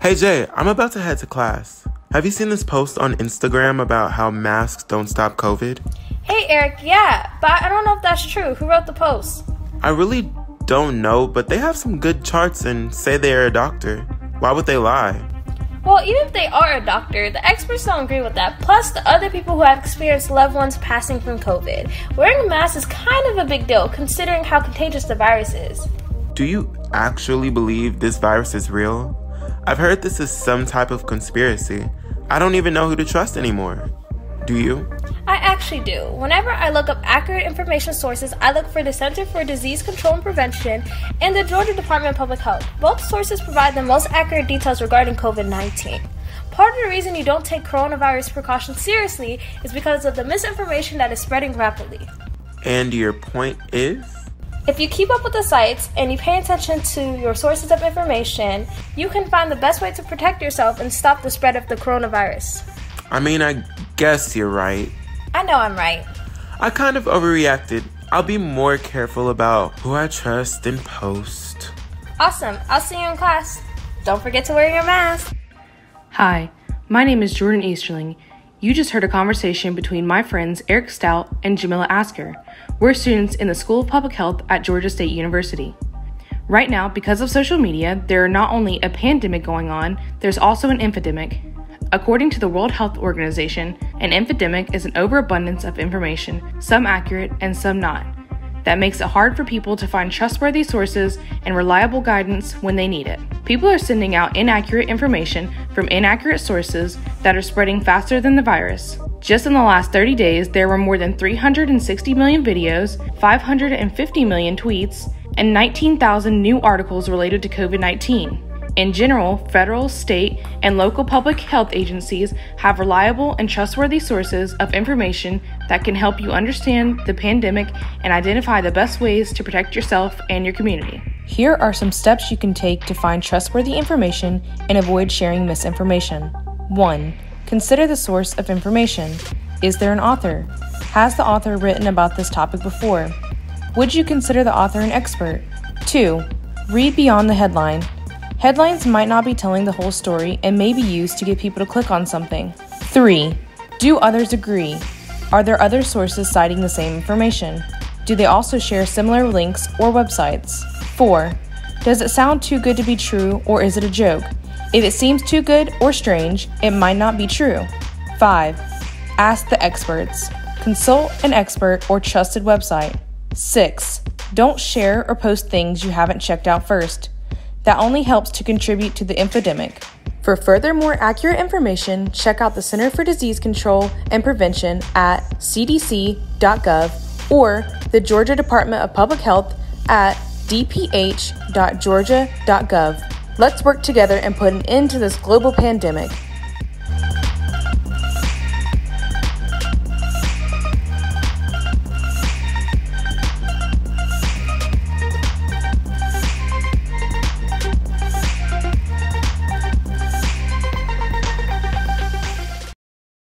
Hey Jay, I'm about to head to class. Have you seen this post on Instagram about how masks don't stop COVID? Hey Eric, yeah, but I don't know if that's true. Who wrote the post? I really don't know, but they have some good charts and say they are a doctor. Why would they lie? Well, even if they are a doctor, the experts don't agree with that. Plus, the other people who have experienced loved ones passing from COVID. Wearing a mask is kind of a big deal considering how contagious the virus is. Do you actually believe this virus is real? I've heard this is some type of conspiracy. I don't even know who to trust anymore. Do you? I actually do. Whenever I look up accurate information sources, I look for the Center for Disease Control and Prevention and the Georgia Department of Public Health. Both sources provide the most accurate details regarding COVID 19. Part of the reason you don't take coronavirus precautions seriously is because of the misinformation that is spreading rapidly. And your point is? If you keep up with the sites and you pay attention to your sources of information, you can find the best way to protect yourself and stop the spread of the coronavirus. I mean, I guess you're right. I know I'm right. I kind of overreacted. I'll be more careful about who I trust and post. Awesome. I'll see you in class. Don't forget to wear your mask. Hi, my name is Jordyn Easterling. You just heard a conversation between my friends Eric Stout and Jamila Asker. We're students in the School of Public Health at Georgia State University. Right now, because of social media, there are not only a pandemic going on, there's also an infodemic. According to the World Health Organization, an infodemic is an overabundance of information, some accurate and some not. That makes it hard for people to find trustworthy sources and reliable guidance when they need it. People are sending out inaccurate information from inaccurate sources that are spreading faster than the virus. Just in the last 30 days, there were more than 360 million videos, 550 million tweets, and 19,000 new articles related to COVID 19. In general, federal, state, and local public health agencies have reliable and trustworthy sources of information that can help you understand the pandemic and identify the best ways to protect yourself and your community. Here are some steps you can take to find trustworthy information and avoid sharing misinformation. 1. Consider the source of information. Is there an author? Has the author written about this topic before? Would you consider the author an expert? 2. Read beyond the headline. Headlines might not be telling the whole story and may be used to get people to click on something. 3. Do others agree? Are there other sources citing the same information? Do they also share similar links or websites? 4. Does it sound too good to be true or is it a joke? If it seems too good or strange, it might not be true. 5. Ask the experts. Consult an expert or trusted website. 6. Don't share or post things you haven't checked out first. That only helps to contribute to the infodemic. For further, more accurate information, check out the Center for Disease Control and Prevention at cdc.gov or the Georgia Department of Public Health at dph.georgia.gov. Let's work together and put an end to this global pandemic.